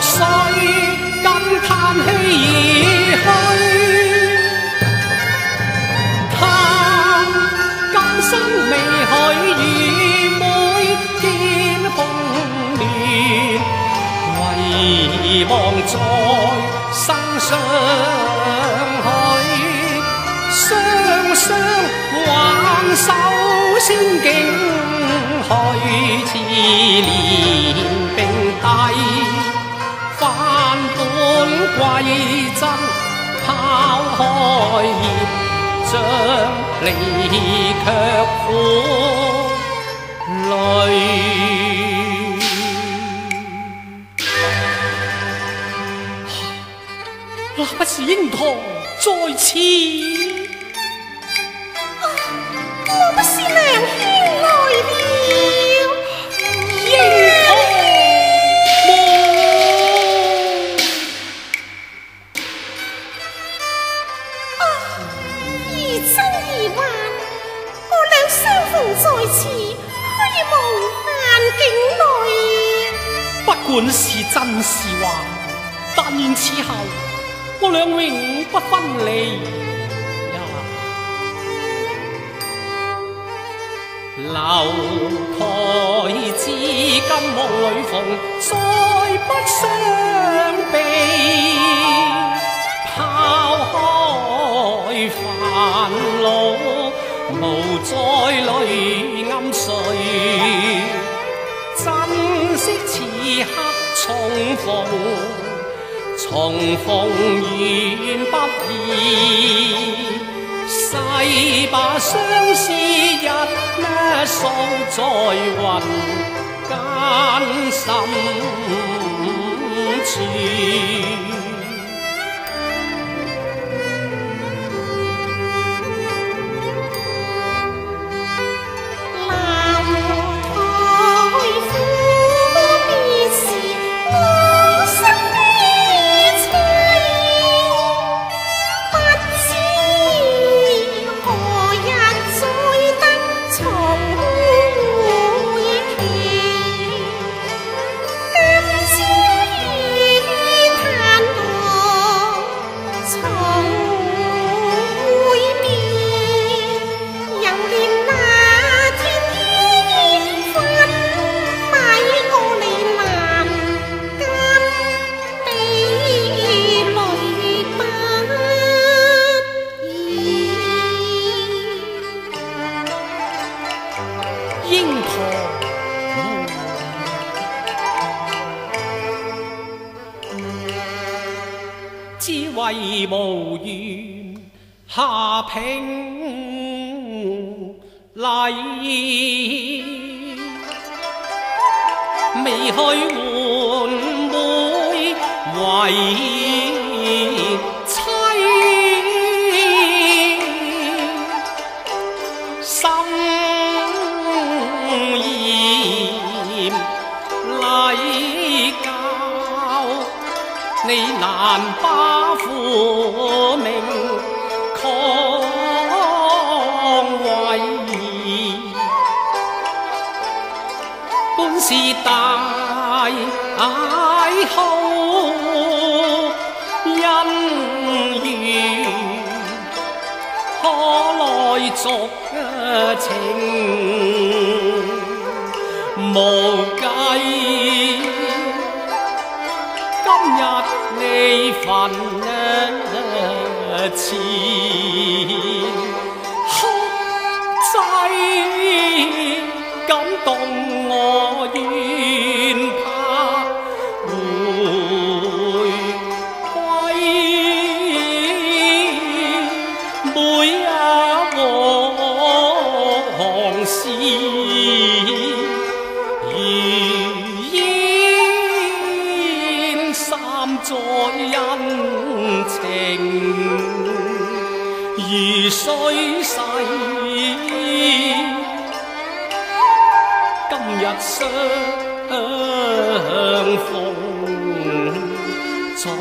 谁敢叹气而去？叹今生未许与妹见风恋，唯望再生相许，双双挽手仙境去，似连并蒂。归真抛开业，将离却苦泪。那不是英台在此。真是话，但愿此后我俩永不分离。楼台至今梦里逢，再不相避。抛开烦恼，无再泪暗垂。珍惜此刻重逢，重逢原不易。誓把相思一诉在云间深处。心严礼教你难把父命抗为，本是大好姻缘，可来续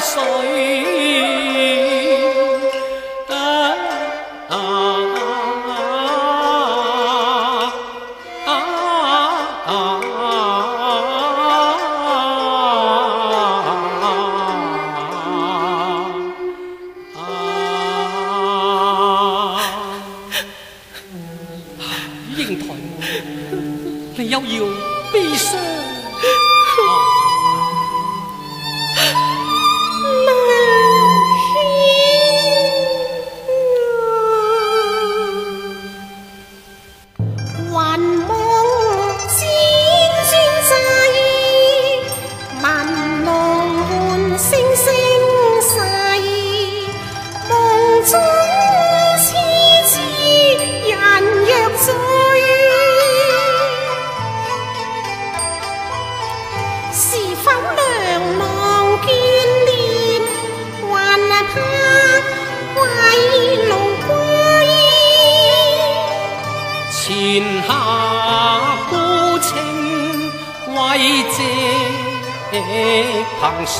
水。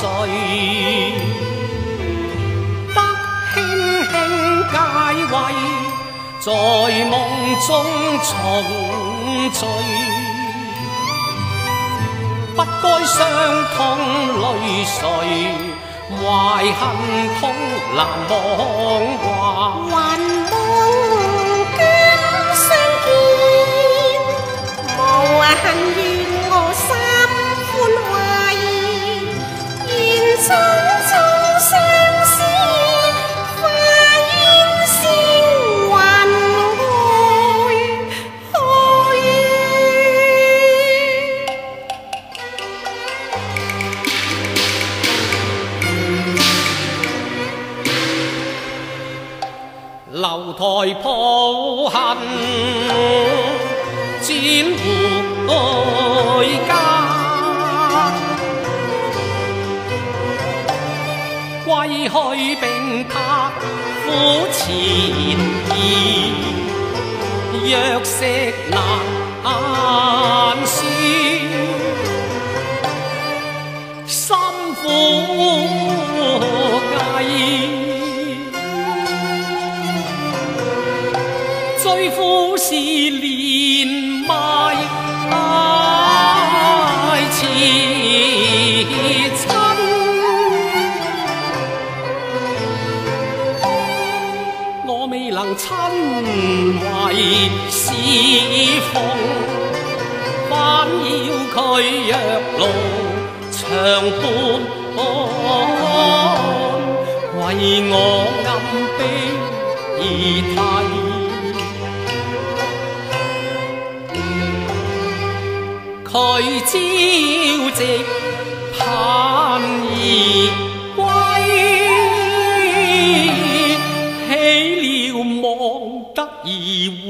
朋碎，得轻轻解慰，在梦中重聚。不该伤痛泪垂，怀恨痛难忘怀。还梦今相见，无恨怨 最苦是连埋爱慈亲，我未能亲为侍奉，反要佢若路长伴，为我暗悲而涕。朝夕盼而归，起了望得而回，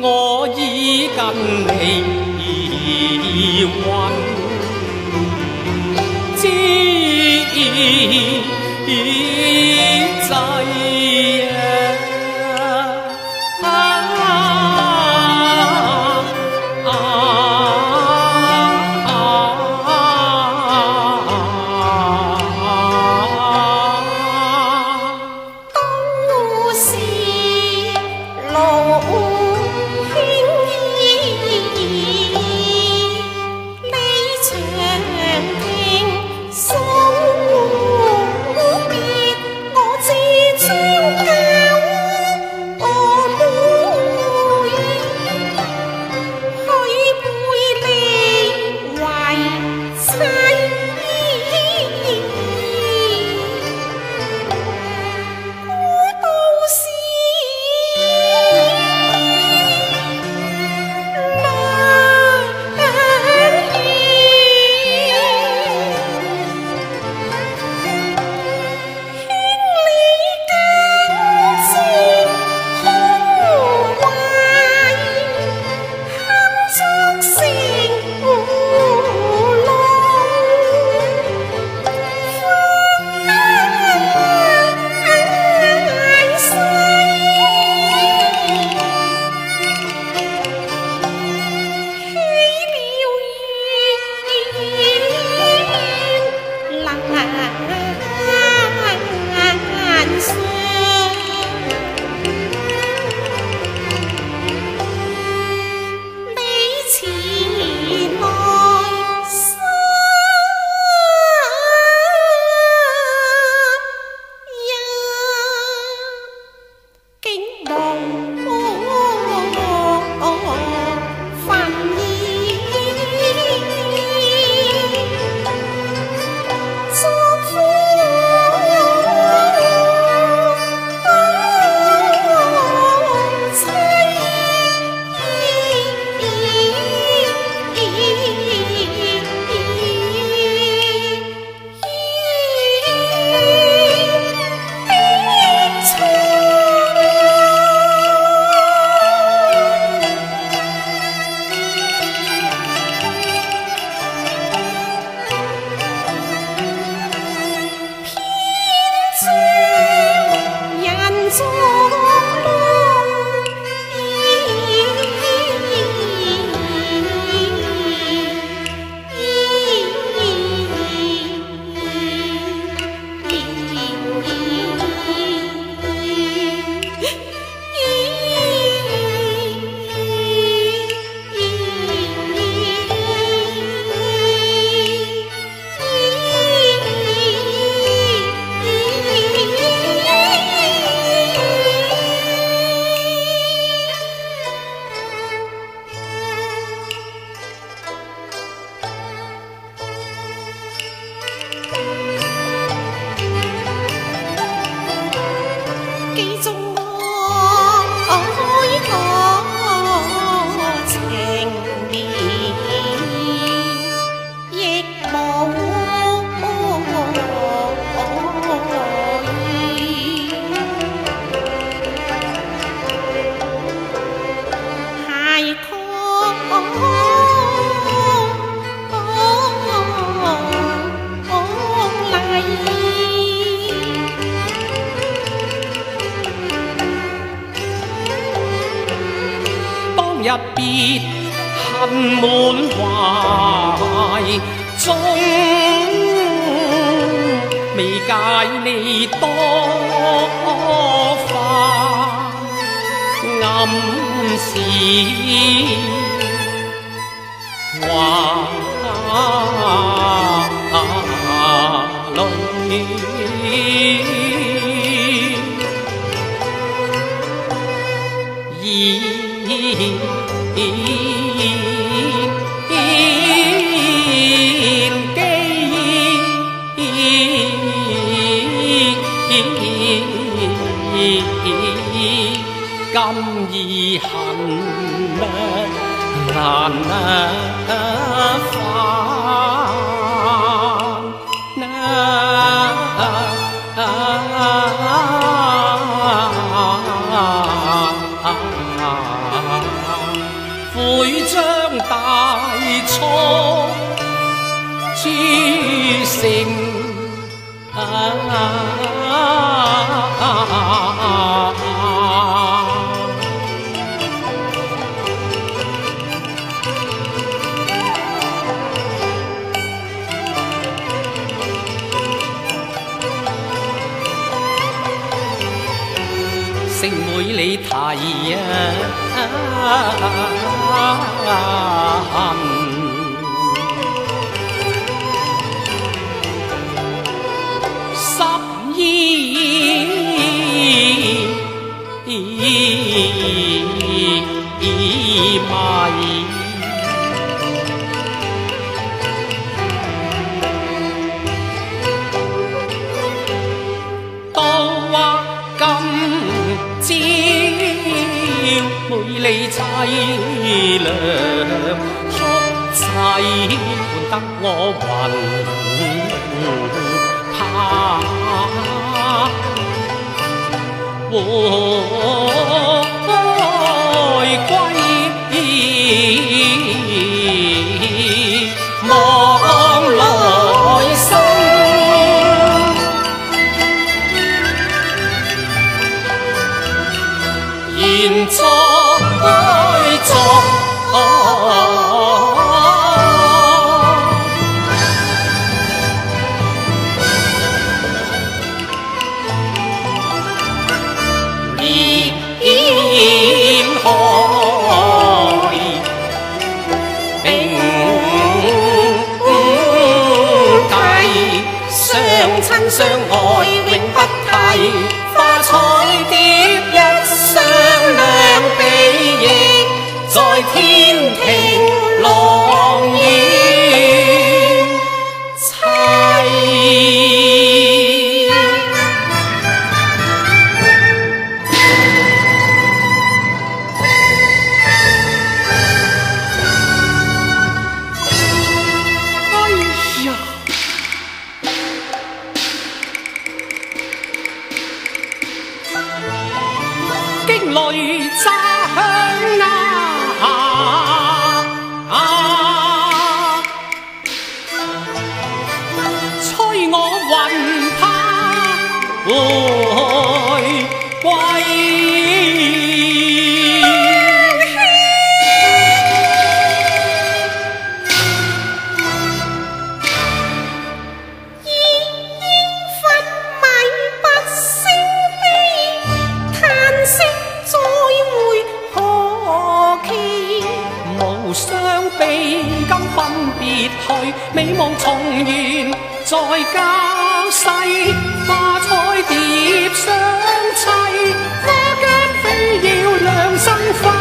我已跟你，知今已恨难难圣妹你提凄凉，哭凄换得我魂魄。未今分别去，美梦重圆，再交世，花彩蝶相亲，花间飞鸟两心欢。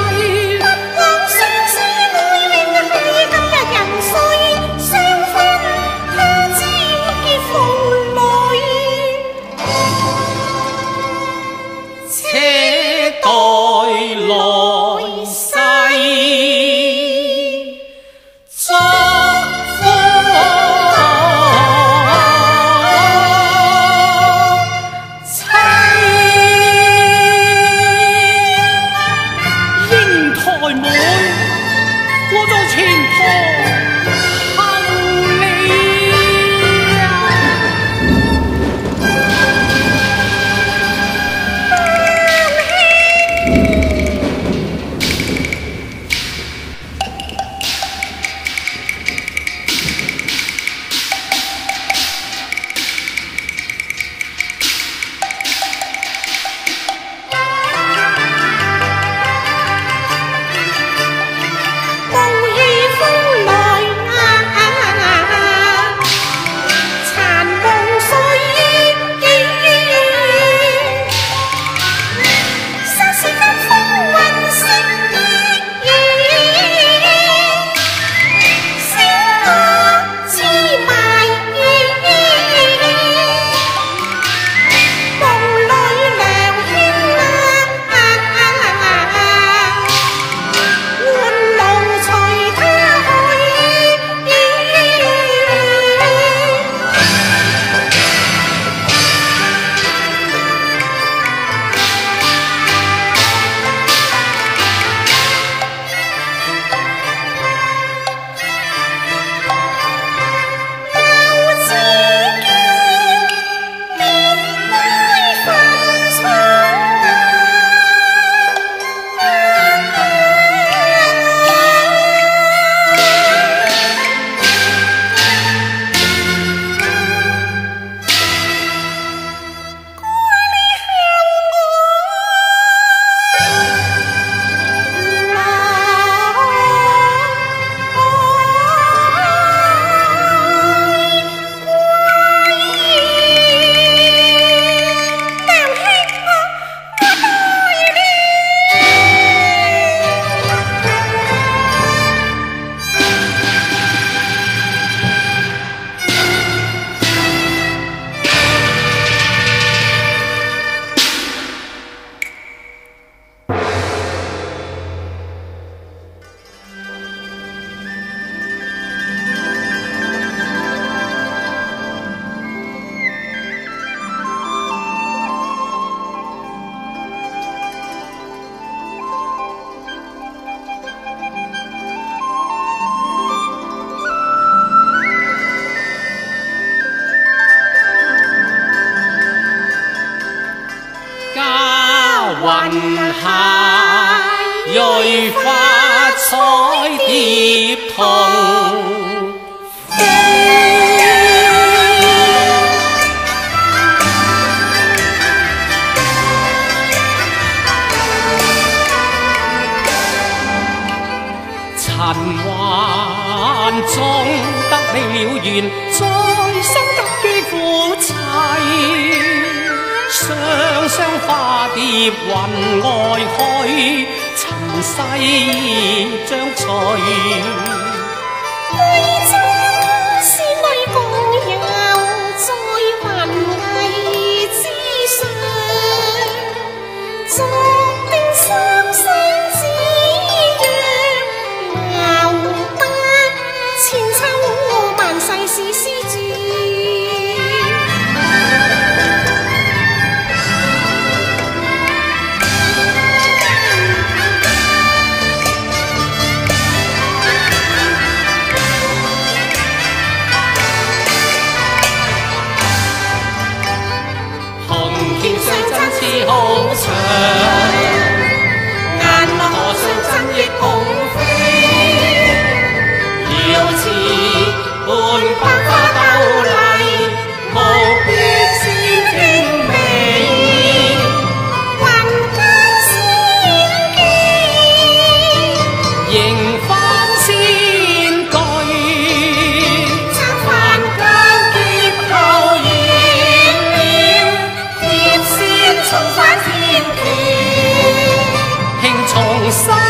雲下，蕊花彩蝶同塵寰中得你了緣，将花蝶云外去尘世将随重生記憶。